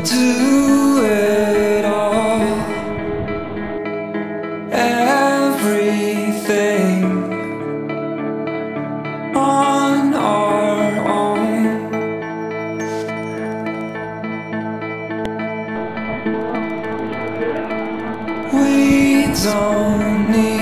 do it all. Everything on our own. We don't need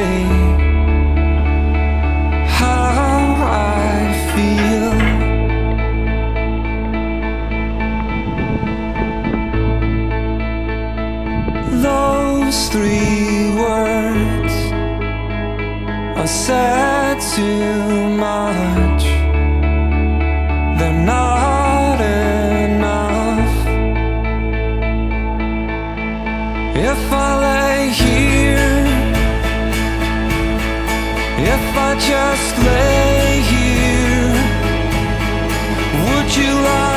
those three words I said too much. They're not enough. If I lay here If I just lay here Would you like